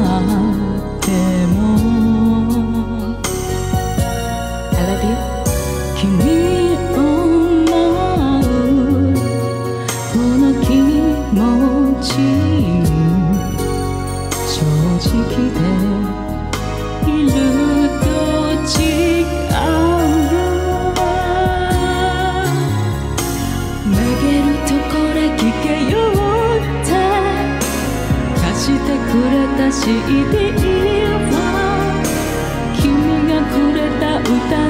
っても I love you. 君を思うこの気持ち正直でいるれた CD は君がくれた歌